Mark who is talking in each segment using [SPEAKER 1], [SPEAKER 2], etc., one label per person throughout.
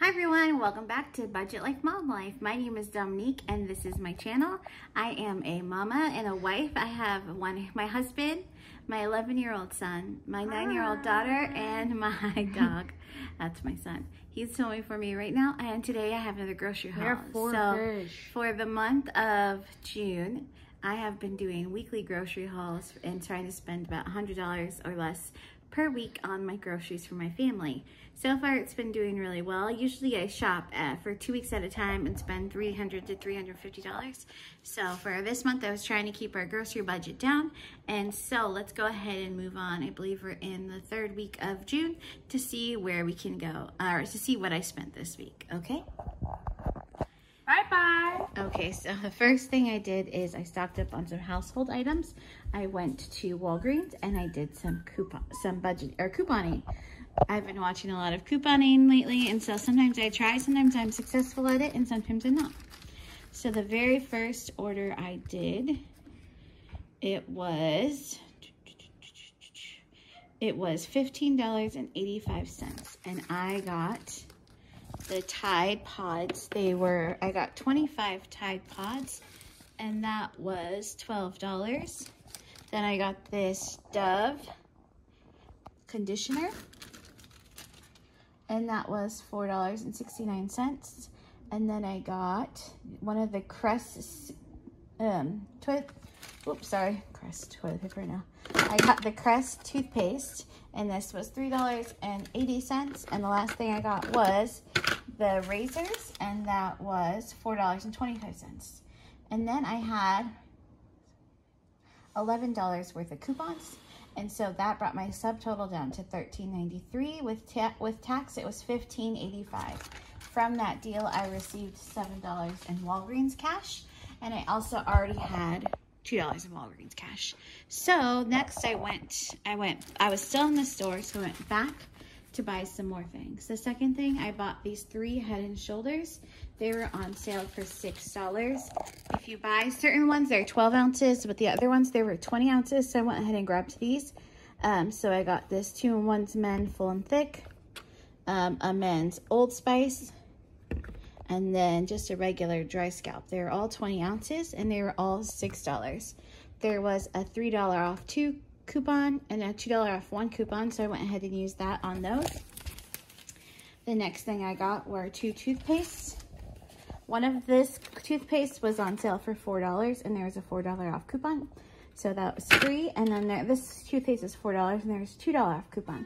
[SPEAKER 1] Hi everyone, welcome back to Budget Life Mom Life. My name is Dominique and this is my channel. I am a mama and a wife. I have one, my husband, my 11 year old son, my nine year old daughter, and my dog. That's my son. He's filming for me right now and today I have another grocery haul.
[SPEAKER 2] so fish.
[SPEAKER 1] for the month of June, I have been doing weekly grocery hauls and trying to spend about $100 or less per week on my groceries for my family. So far, it's been doing really well. Usually I shop uh, for two weeks at a time and spend 300 to $350. So for this month, I was trying to keep our grocery budget down. And so let's go ahead and move on. I believe we're in the third week of June to see where we can go, or to see what I spent this week, okay?
[SPEAKER 2] Bye-bye.
[SPEAKER 1] Okay, so the first thing I did is I stocked up on some household items. I went to Walgreens and I did some coupon, some budget or couponing. I've been watching a lot of couponing lately, and so sometimes I try, sometimes I'm successful at it, and sometimes I'm not. So the very first order I did, it was, it was $15.85, and I got the Tide Pods. They were, I got 25 Tide Pods, and that was $12. Then I got this Dove conditioner, and that was $4.69. And then I got one of the Crest um, toilet, oops, sorry, Crest toilet paper now. I got the Crest toothpaste, and this was $3.80. And the last thing I got was the razors, and that was $4.25. And then I had $11 worth of coupons. And so that brought my subtotal down to $13.93. With, ta with tax, it was $15.85. From that deal, I received $7 in Walgreens cash. And I also already had $2 in Walgreens cash. So next I went, I went, I was still in the store, so I went back to buy some more things. The second thing, I bought these three head and shoulders. They were on sale for $6. If you buy certain ones, they're 12 ounces, but the other ones, they were 20 ounces. So I went ahead and grabbed these. Um, so I got this two in one's men full and thick, um, a men's Old Spice, and then just a regular dry scalp. They were all 20 ounces and they were all $6. There was a $3 off two coupon and a $2 off one coupon, so I went ahead and used that on those. The next thing I got were two toothpastes. One of this toothpaste was on sale for $4 and there was a $4 off coupon. So that was free. And then there, this toothpaste is $4 and there's $2 off coupon.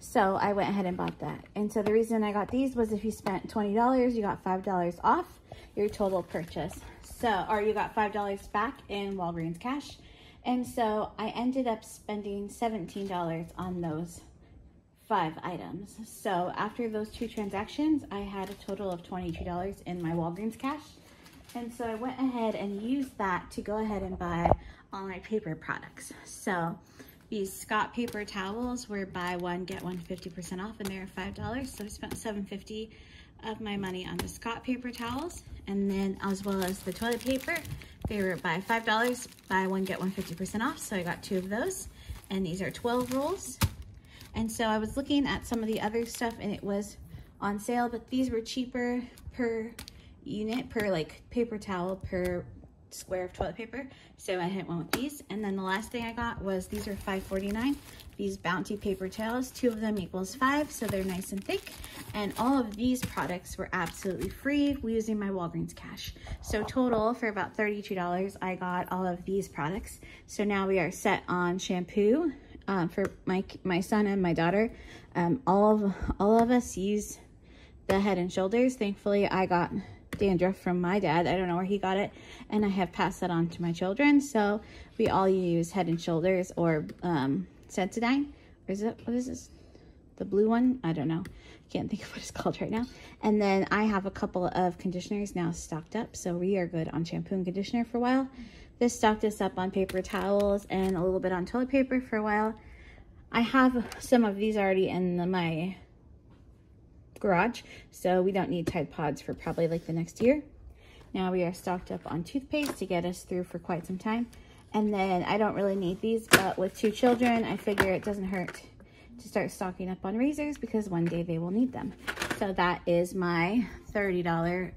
[SPEAKER 1] So I went ahead and bought that. And so the reason I got these was if you spent $20, you got $5 off your total purchase. So, or you got $5 back in Walgreens cash. And so I ended up spending $17 on those five items. So after those two transactions, I had a total of $22 in my Walgreens cash. And so I went ahead and used that to go ahead and buy all my paper products. So these Scott paper towels were buy one, get one 50% off and they're $5. So I spent $7.50 of my money on the Scott paper towels and then as well as the toilet paper. They were by $5, buy one, get one 50% off. So I got two of those and these are 12 rolls. And so I was looking at some of the other stuff and it was on sale, but these were cheaper per unit, per like paper towel, per square of toilet paper. So I hit one with these. And then the last thing I got was these are $5.49. These Bounty paper towels, two of them equals five, so they're nice and thick. And all of these products were absolutely free using my Walgreens cash. So total for about $32, I got all of these products. So now we are set on shampoo um, for my, my son and my daughter. Um, all of all of us use the Head and Shoulders. Thankfully, I got dandruff from my dad. I don't know where he got it. And I have passed that on to my children. So we all use Head and Shoulders or um, Sensodyne. Or is it, what is this? The blue one? I don't know. Can't think of what it's called right now. And then I have a couple of conditioners now stocked up. So we are good on shampoo and conditioner for a while. This stocked us up on paper towels and a little bit on toilet paper for a while. I have some of these already in the, my garage, so we don't need Tide Pods for probably like the next year. Now we are stocked up on toothpaste to get us through for quite some time. And then I don't really need these, but with two children, I figure it doesn't hurt to start stocking up on razors because one day they will need them. So that is my $30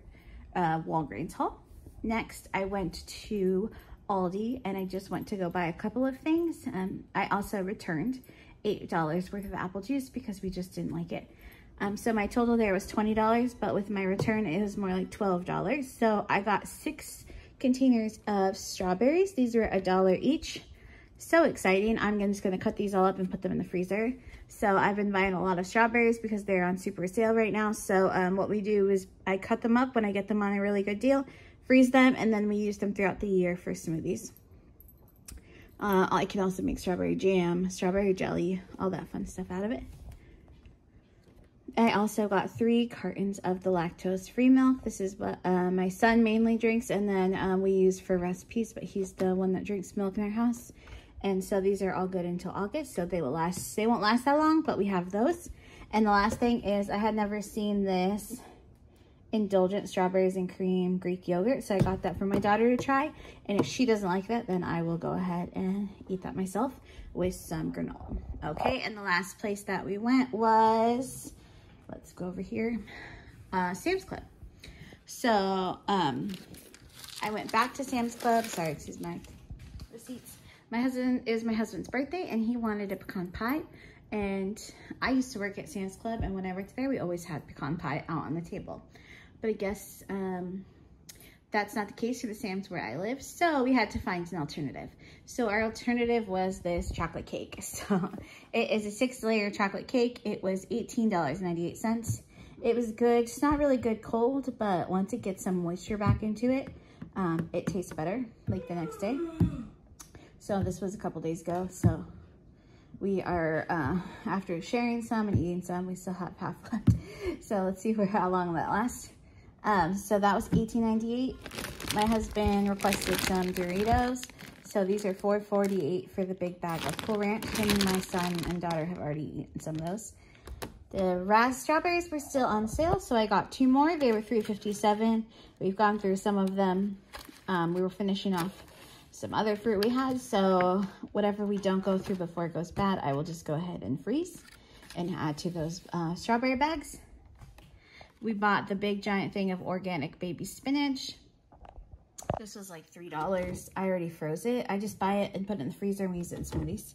[SPEAKER 1] uh, Walgreens haul. Next, I went to Aldi and I just went to go buy a couple of things. Um, I also returned $8 worth of apple juice because we just didn't like it. Um, so my total there was $20, but with my return, it was more like $12. So I got six containers of strawberries. These were a dollar each. So exciting. I'm just going to cut these all up and put them in the freezer. So I've been buying a lot of strawberries because they're on super sale right now. So um, what we do is I cut them up when I get them on a really good deal, freeze them, and then we use them throughout the year for smoothies. Uh, I can also make strawberry jam, strawberry jelly, all that fun stuff out of it. I also got three cartons of the lactose-free milk. This is what uh, my son mainly drinks, and then um, we use for recipes, but he's the one that drinks milk in our house. And so these are all good until August, so they will last, they won't last that long, but we have those. And the last thing is I had never seen this indulgent strawberries and cream Greek yogurt, so I got that for my daughter to try. And if she doesn't like that, then I will go ahead and eat that myself with some granola. Okay, and the last place that we went was let's go over here, uh, Sam's Club. So, um, I went back to Sam's Club. Sorry, excuse my receipts. My husband is my husband's birthday and he wanted a pecan pie. And I used to work at Sam's Club and when I worked there, we always had pecan pie out on the table. But I guess um, that's not the case for the Sam's where I live. So we had to find an alternative. So our alternative was this chocolate cake. So it is a six layer chocolate cake. It was $18.98. It was good. It's not really good cold, but once it gets some moisture back into it, um, it tastes better like the next day. So this was a couple days ago. So we are, uh, after sharing some and eating some, we still have half left. So let's see how long that lasts. Um, so that was $18.98. My husband requested some Doritos. So these are $4.48 for the big bag of Cool Ranch. And my son and daughter have already eaten some of those. The Raz strawberries were still on sale, so I got two more. They were $3.57. We've gone through some of them. Um, we were finishing off some other fruit we had, so whatever we don't go through before it goes bad, I will just go ahead and freeze and add to those uh, strawberry bags. We bought the big giant thing of organic baby spinach. This was like $3. I already froze it. I just buy it and put it in the freezer and we use it in smoothies.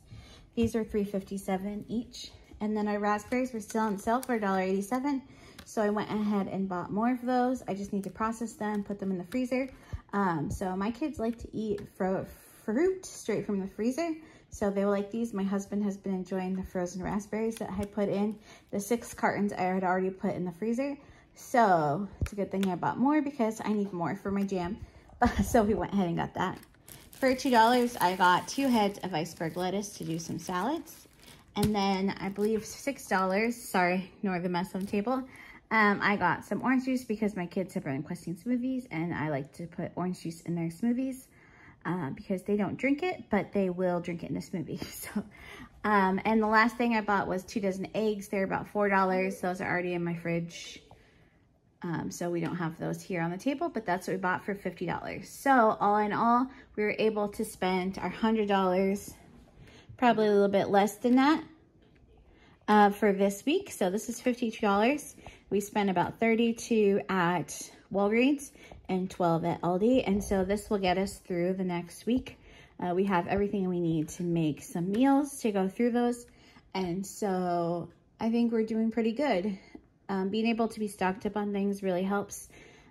[SPEAKER 1] These are $3.57 each. And then our raspberries were still on sale for $1.87. So I went ahead and bought more of those. I just need to process them, put them in the freezer. Um, so my kids like to eat fruit straight from the freezer. So they will like these. My husband has been enjoying the frozen raspberries that I put in. The six cartons I had already put in the freezer. So it's a good thing I bought more because I need more for my jam. so we went ahead and got that. For $2, I got two heads of iceberg lettuce to do some salads. And then I believe $6, sorry, nor the mess on the table. Um, I got some orange juice because my kids have been requesting smoothies and I like to put orange juice in their smoothies uh, because they don't drink it, but they will drink it in a smoothie. So, um, and the last thing I bought was two dozen eggs. They're about $4. Those are already in my fridge um, so we don't have those here on the table, but that's what we bought for $50. So all in all, we were able to spend our $100, probably a little bit less than that uh, for this week. So this is $52. We spent about 32 at Walgreens and 12 at Aldi. And so this will get us through the next week. Uh, we have everything we need to make some meals to go through those. And so I think we're doing pretty good um, being able to be stocked up on things really helps.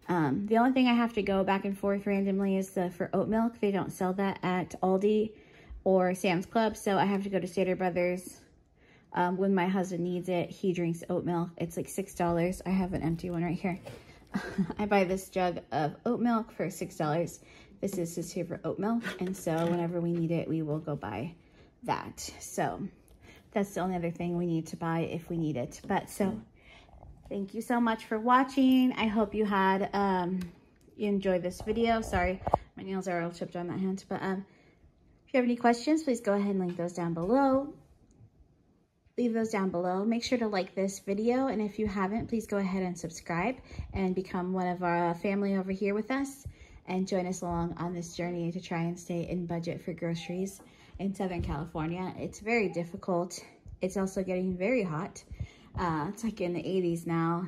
[SPEAKER 1] Um, the only thing I have to go back and forth randomly is the, for oat milk. They don't sell that at Aldi or Sam's Club, so I have to go to Stater Brothers. Um, when my husband needs it, he drinks oat milk. It's like $6. I have an empty one right here. I buy this jug of oat milk for $6. This is his favorite oat milk, and so whenever we need it, we will go buy that. So that's the only other thing we need to buy if we need it. But so Thank you so much for watching. I hope you had, um, you enjoyed this video. Sorry, my nails are all chipped on that hand. But um, if you have any questions, please go ahead and link those down below. Leave those down below. Make sure to like this video. And if you haven't, please go ahead and subscribe and become one of our family over here with us and join us along on this journey to try and stay in budget for groceries in Southern California. It's very difficult. It's also getting very hot. Uh, it's like in the 80s now,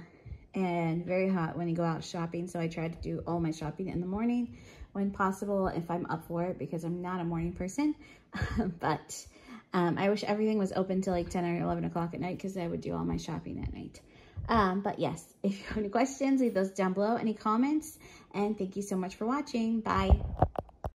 [SPEAKER 1] and very hot when you go out shopping. So I try to do all my shopping in the morning when possible if I'm up for it because I'm not a morning person. but um, I wish everything was open till like 10 or 11 o'clock at night because I would do all my shopping at night. Um, but yes, if you have any questions, leave those down below, any comments, and thank you so much for watching. Bye.